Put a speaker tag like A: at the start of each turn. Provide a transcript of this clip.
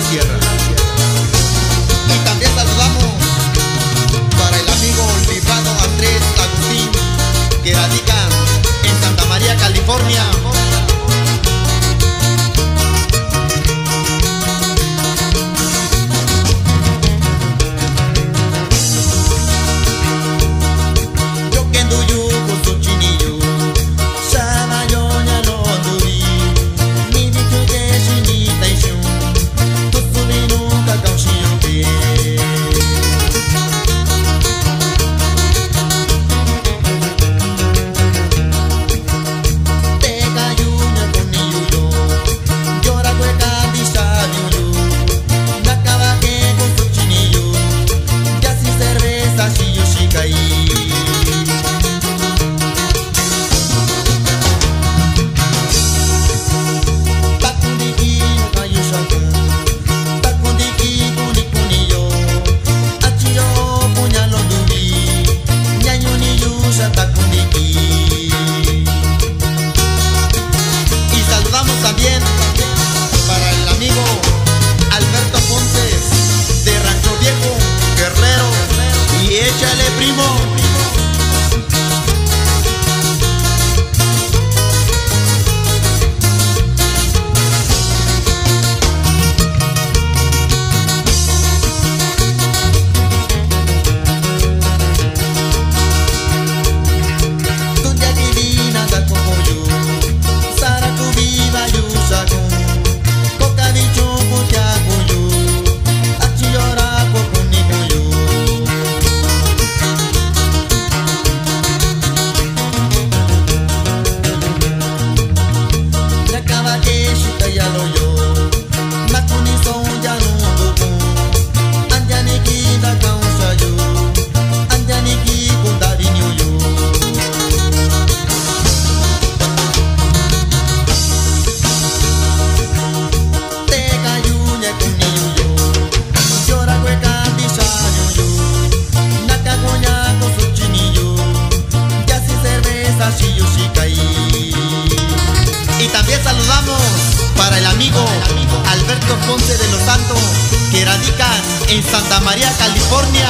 A: la sierra. pasan bien Y también saludamos para el amigo Alberto Ponce de los Santos, que radica en Santa María, California.